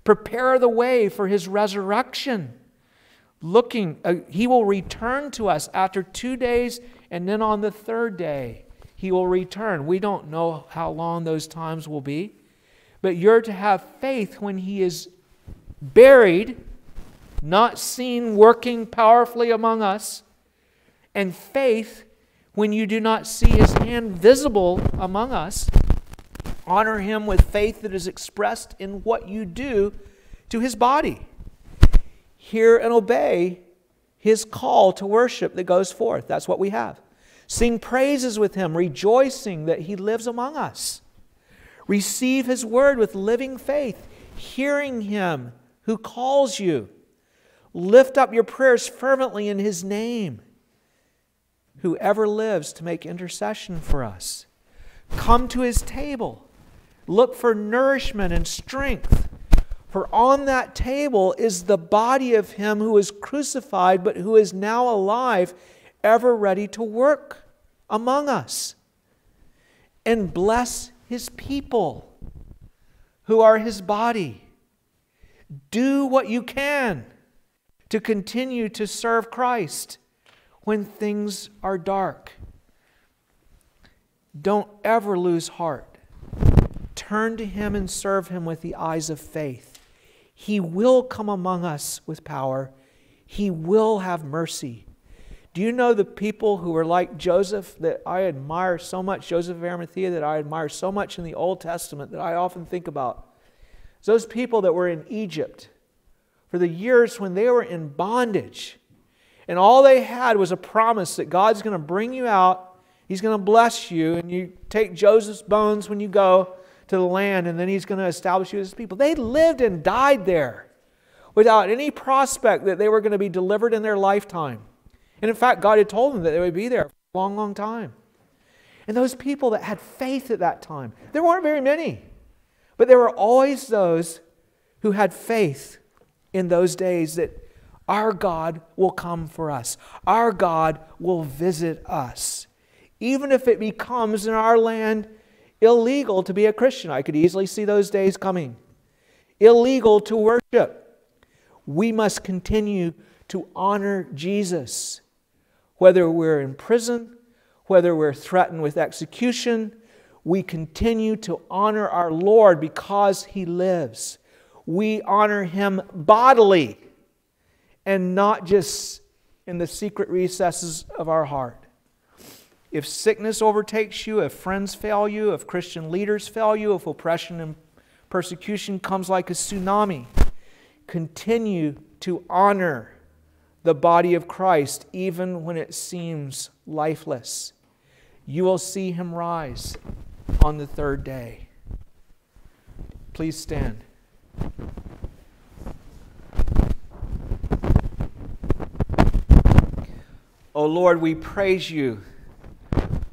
Prepare the way for his resurrection. Looking, uh, he will return to us after two days, and then on the third day, he will return. We don't know how long those times will be, but you're to have faith when he is buried, not seen working powerfully among us, and faith when you do not see his hand visible among us. Honor him with faith that is expressed in what you do to his body. Hear and obey his call to worship that goes forth. That's what we have. Sing praises with him, rejoicing that he lives among us. Receive his word with living faith, hearing him who calls you. Lift up your prayers fervently in his name whoever lives to make intercession for us. Come to his table. Look for nourishment and strength. For on that table is the body of him who is crucified, but who is now alive, ever ready to work among us. And bless his people who are his body. Do what you can to continue to serve Christ when things are dark. Don't ever lose heart. Turn to Him and serve Him with the eyes of faith. He will come among us with power, He will have mercy. Do you know the people who were like Joseph that I admire so much, Joseph of Arimathea, that I admire so much in the Old Testament that I often think about? Those people that were in Egypt for the years when they were in bondage and all they had was a promise that God's going to bring you out, He's going to bless you, and you take Joseph's bones when you go to the land, and then He's going to establish you as His people. They lived and died there without any prospect that they were going to be delivered in their lifetime. And in fact, God had told them that they would be there for a long, long time. And those people that had faith at that time, there weren't very many, but there were always those who had faith in those days that our God will come for us, our God will visit us. Even if it becomes in our land illegal to be a Christian, I could easily see those days coming. Illegal to worship. We must continue to honor Jesus whether we're in prison, whether we're threatened with execution, we continue to honor our Lord because He lives. We honor Him bodily and not just in the secret recesses of our heart. If sickness overtakes you, if friends fail you, if Christian leaders fail you, if oppression and persecution comes like a tsunami, continue to honor the body of Christ, even when it seems lifeless. You will see him rise on the third day. Please stand. Oh Lord, we praise you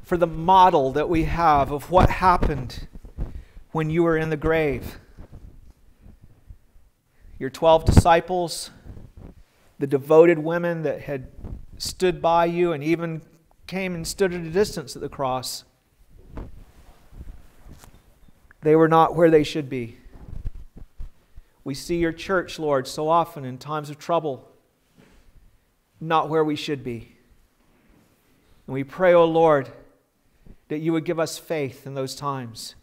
for the model that we have of what happened when you were in the grave. Your 12 disciples the devoted women that had stood by you and even came and stood at a distance at the cross. They were not where they should be. We see your church, Lord, so often in times of trouble, not where we should be. And we pray, O oh Lord, that you would give us faith in those times.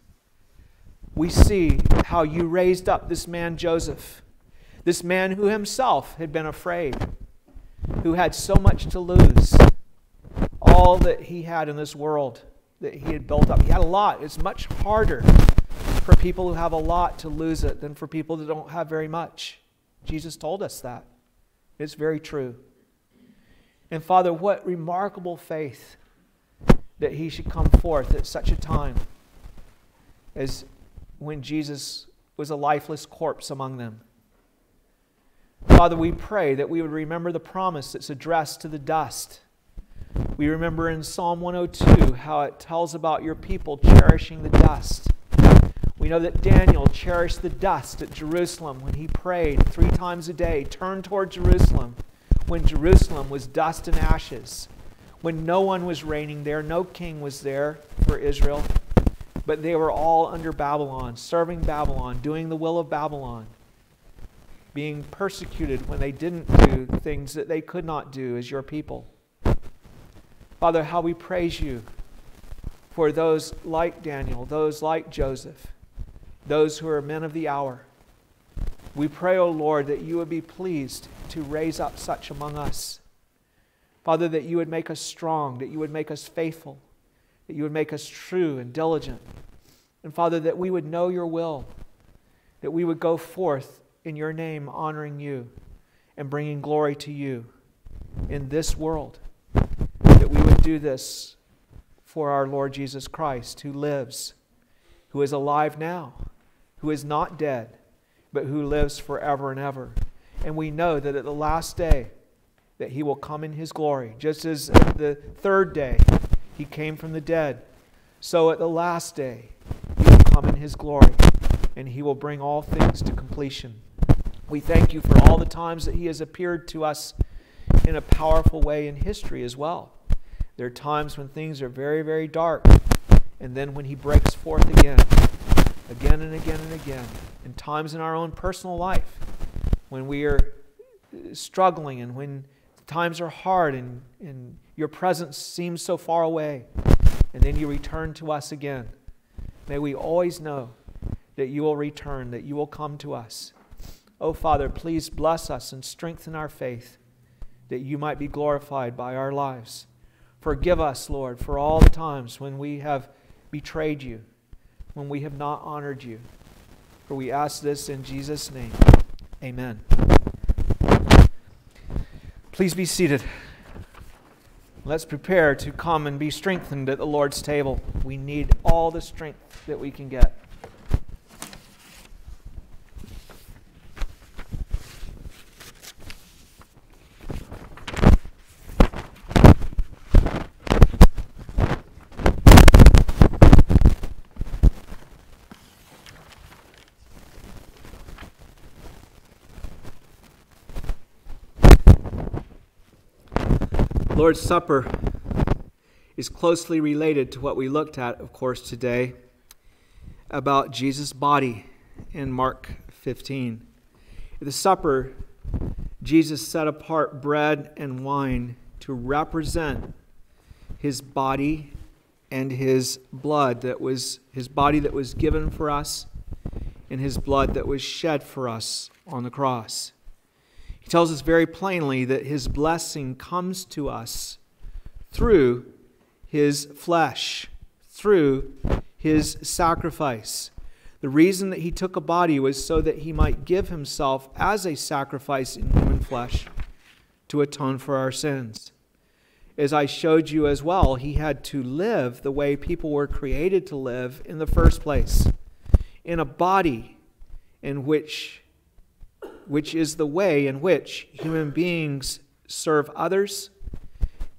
We see how you raised up this man, Joseph this man who himself had been afraid, who had so much to lose, all that he had in this world that he had built up. He had a lot. It's much harder for people who have a lot to lose it than for people that don't have very much. Jesus told us that. It's very true. And Father, what remarkable faith that he should come forth at such a time as when Jesus was a lifeless corpse among them. Father, we pray that we would remember the promise that's addressed to the dust. We remember in Psalm 102 how it tells about your people cherishing the dust. We know that Daniel cherished the dust at Jerusalem when he prayed three times a day, turned toward Jerusalem, when Jerusalem was dust and ashes, when no one was reigning there, no king was there for Israel, but they were all under Babylon, serving Babylon, doing the will of Babylon being persecuted when they didn't do things that they could not do as your people. Father, how we praise you for those like Daniel, those like Joseph, those who are men of the hour. We pray, O oh Lord, that you would be pleased to raise up such among us. Father, that you would make us strong, that you would make us faithful, that you would make us true and diligent. And Father, that we would know your will, that we would go forth in your name, honoring you and bringing glory to you in this world. That we would do this for our Lord Jesus Christ, who lives, who is alive now, who is not dead, but who lives forever and ever. And we know that at the last day, that he will come in his glory. Just as the third day he came from the dead, so at the last day he will come in his glory and he will bring all things to completion. We thank you for all the times that He has appeared to us in a powerful way in history as well. There are times when things are very, very dark, and then when He breaks forth again, again and again and again, in times in our own personal life when we are uh, struggling and when times are hard and, and your presence seems so far away, and then you return to us again. May we always know that you will return, that you will come to us Oh, Father, please bless us and strengthen our faith that you might be glorified by our lives. Forgive us, Lord, for all the times when we have betrayed you, when we have not honored you. For we ask this in Jesus' name. Amen. Please be seated. Let's prepare to come and be strengthened at the Lord's table. We need all the strength that we can get. Lord's Supper is closely related to what we looked at, of course, today about Jesus' body in Mark 15. At the supper, Jesus set apart bread and wine to represent his body and his blood that was his body that was given for us and his blood that was shed for us on the cross. He tells us very plainly that his blessing comes to us through his flesh, through his sacrifice. The reason that he took a body was so that he might give himself as a sacrifice in human flesh to atone for our sins. As I showed you as well, he had to live the way people were created to live in the first place in a body in which which is the way in which human beings serve others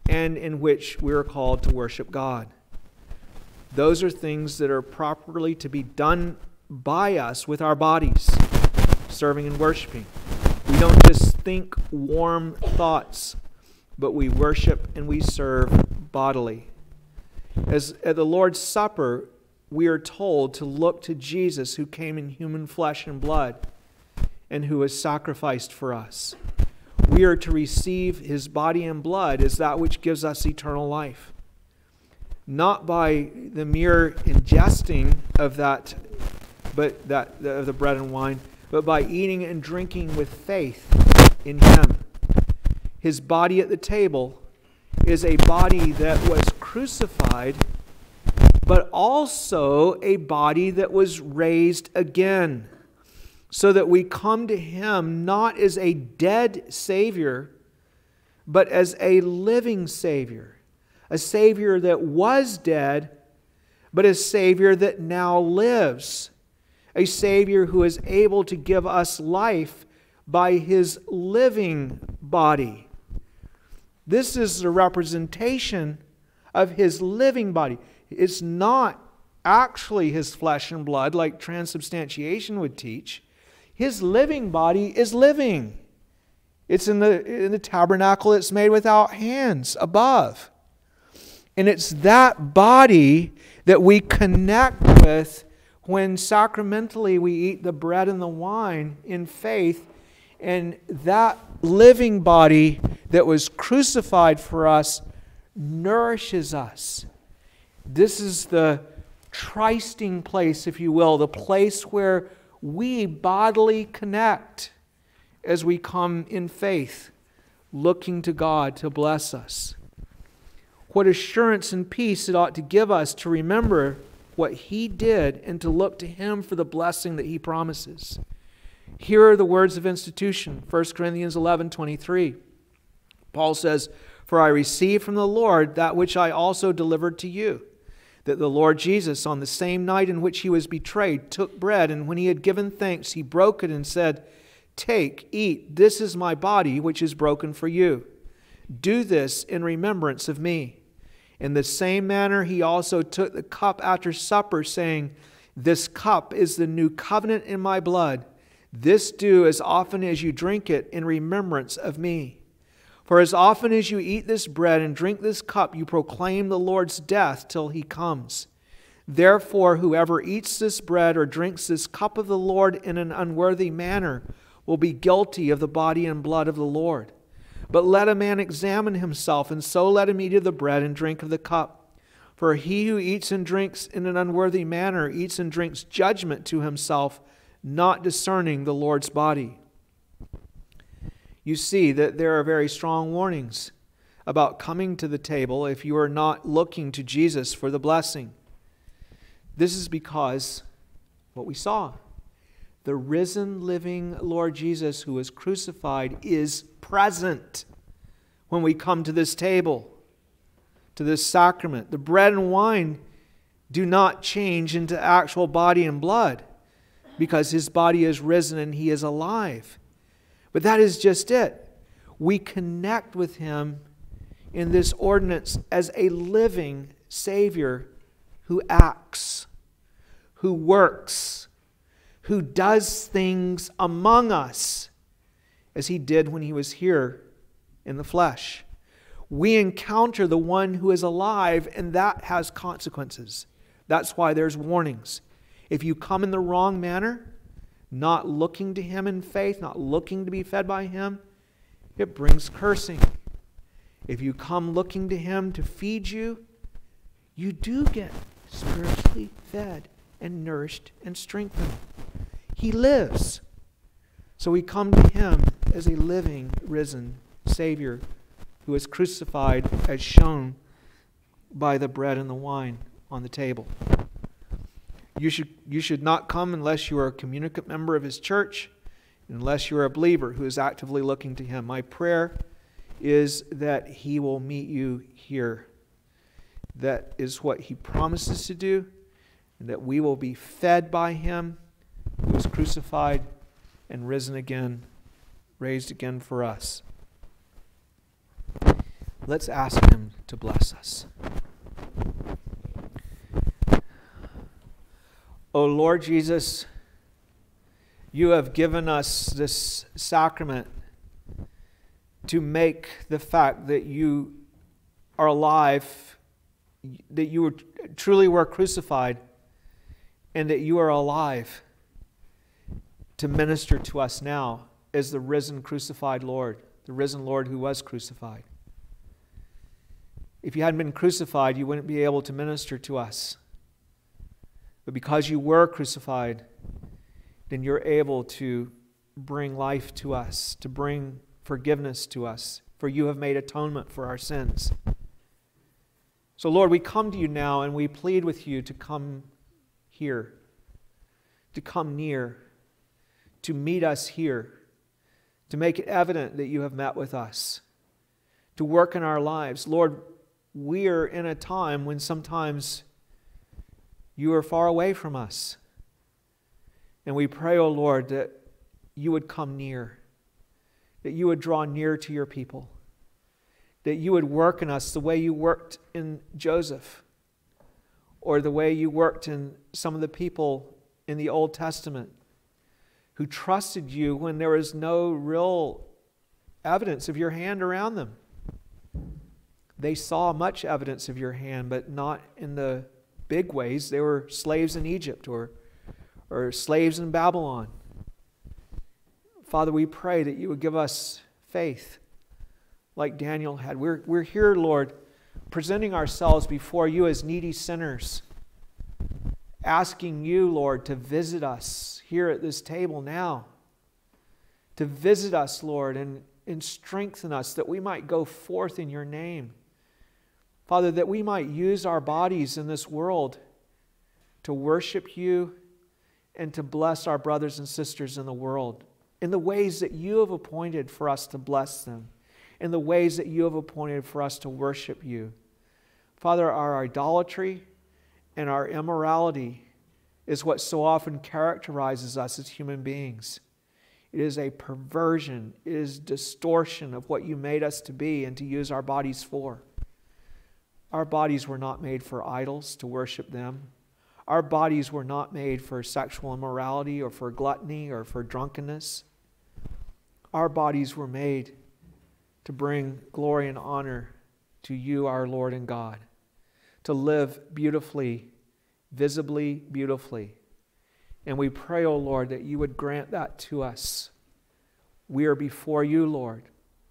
and in which we are called to worship God. Those are things that are properly to be done by us with our bodies, serving and worshiping. We don't just think warm thoughts, but we worship and we serve bodily. As at the Lord's Supper, we are told to look to Jesus who came in human flesh and blood and who was sacrificed for us we are to receive his body and blood as that which gives us eternal life. Not by the mere ingesting of that, but that of the bread and wine, but by eating and drinking with faith in him. His body at the table is a body that was crucified, but also a body that was raised again so that we come to Him not as a dead Savior, but as a living Savior. A Savior that was dead, but a Savior that now lives. A Savior who is able to give us life by His living body. This is a representation of His living body. It's not actually His flesh and blood like transubstantiation would teach his living body is living. It's in the, in the tabernacle that's made without hands above. And it's that body that we connect with when sacramentally we eat the bread and the wine in faith. And that living body that was crucified for us nourishes us. This is the trysting place, if you will, the place where we bodily connect as we come in faith, looking to God to bless us. What assurance and peace it ought to give us to remember what He did and to look to Him for the blessing that He promises. Here are the words of institution 1 Corinthians 11 23. Paul says, For I received from the Lord that which I also delivered to you that the Lord Jesus, on the same night in which he was betrayed, took bread, and when he had given thanks, he broke it and said, Take, eat, this is my body, which is broken for you. Do this in remembrance of me. In the same manner, he also took the cup after supper, saying, This cup is the new covenant in my blood. This do as often as you drink it in remembrance of me. For as often as you eat this bread and drink this cup, you proclaim the Lord's death till he comes. Therefore, whoever eats this bread or drinks this cup of the Lord in an unworthy manner will be guilty of the body and blood of the Lord. But let a man examine himself, and so let him eat of the bread and drink of the cup. For he who eats and drinks in an unworthy manner eats and drinks judgment to himself, not discerning the Lord's body you see that there are very strong warnings about coming to the table if you are not looking to Jesus for the blessing. This is because what we saw the risen, living Lord Jesus who was crucified is present when we come to this table, to this sacrament. The bread and wine do not change into actual body and blood because his body is risen and he is alive. But that is just it. We connect with Him in this ordinance as a living Savior who acts, who works, who does things among us as He did when He was here in the flesh. we encounter the one who is alive, and that has consequences. That's why there's warnings. If you come in the wrong manner, not looking to Him in faith, not looking to be fed by Him, it brings cursing. If you come looking to Him to feed you, you do get spiritually fed and nourished and strengthened. He lives. So we come to Him as a living, risen Savior who was crucified as shown by the bread and the wine on the table. You should, you should not come unless you are a communicant member of His church, unless you are a believer who is actively looking to Him. My prayer is that He will meet you here. That is what He promises to do, and that we will be fed by Him who was crucified and risen again, raised again for us. Let's ask Him to bless us. O Lord Jesus, you have given us this sacrament to make the fact that you are alive, that you were, truly were crucified, and that you are alive to minister to us now as the risen, crucified Lord, the risen Lord who was crucified. If you hadn't been crucified, you wouldn't be able to minister to us. But because you were crucified, then you're able to bring life to us, to bring forgiveness to us, for you have made atonement for our sins. So, Lord, we come to you now and we plead with you to come here, to come near to meet us here, to make it evident that you have met with us, to work in our lives. Lord, we are in a time when sometimes you are far away from us. And we pray, O oh Lord, that you would come near, that you would draw near to your people, that you would work in us the way you worked in Joseph, or the way you worked in some of the people in the Old Testament who trusted you when there was no real evidence of your hand around them. They saw much evidence of your hand, but not in the big ways. They were slaves in Egypt or, or slaves in Babylon. Father, we pray that you would give us faith like Daniel had. We're, we're here, Lord, presenting ourselves before you as needy sinners asking you, Lord, to visit us here at this table now. To visit us, Lord, and, and strengthen us that we might go forth in your name. Father, that we might use our bodies in this world to worship you and to bless our brothers and sisters in the world in the ways that you have appointed for us to bless them, in the ways that you have appointed for us to worship you. Father, our idolatry, and our immorality is what so often characterizes us as human beings. It is a perversion, it is distortion of what you made us to be and to use our bodies for. Our bodies were not made for idols to worship them. Our bodies were not made for sexual immorality or for gluttony or for drunkenness. Our bodies were made to bring glory and honor to you, our Lord and God to live beautifully, visibly beautifully. And we pray, O oh Lord, that you would grant that to us. We are before you, Lord,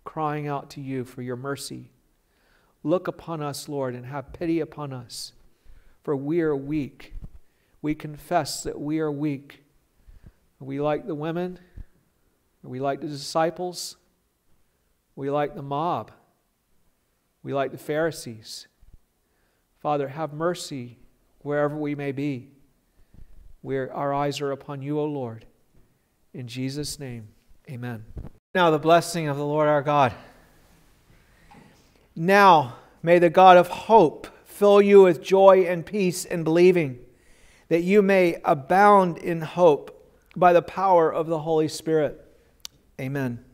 crying out to you for your mercy. Look upon us, Lord, and have pity upon us, for we are weak. We confess that we are weak. Are we like the women? Are we like the disciples? Are we like the mob? Are we like the Pharisees? Father, have mercy wherever we may be. Where our eyes are upon you, O Lord. In Jesus' name, amen. Now, the blessing of the Lord our God. Now, may the God of hope fill you with joy and peace in believing, that you may abound in hope by the power of the Holy Spirit. Amen.